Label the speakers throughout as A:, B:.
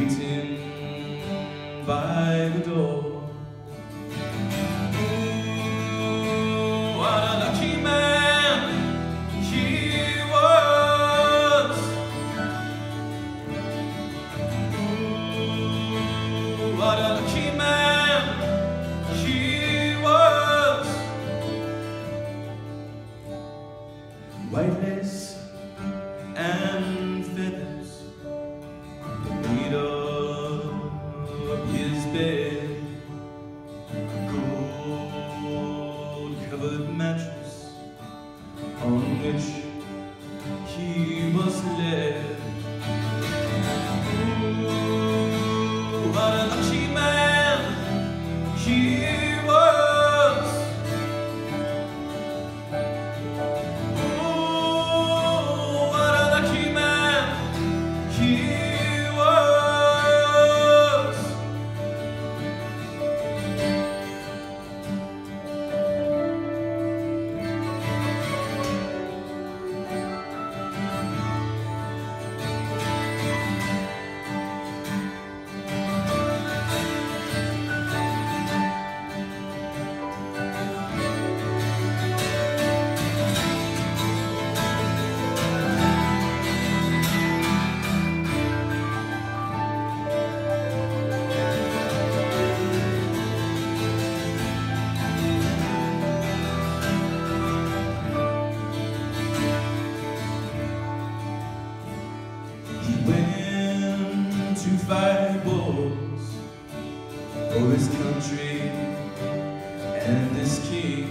A: waiting by the door. Ooh, what a lucky man was. Ooh, what a lucky man was. Lucky man he country and his king,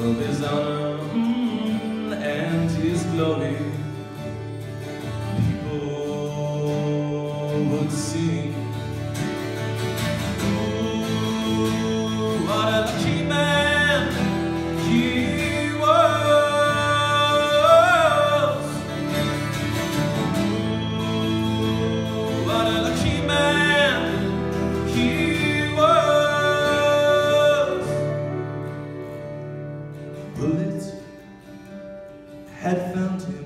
A: of his honor mm, and his glory. People would sing had found him.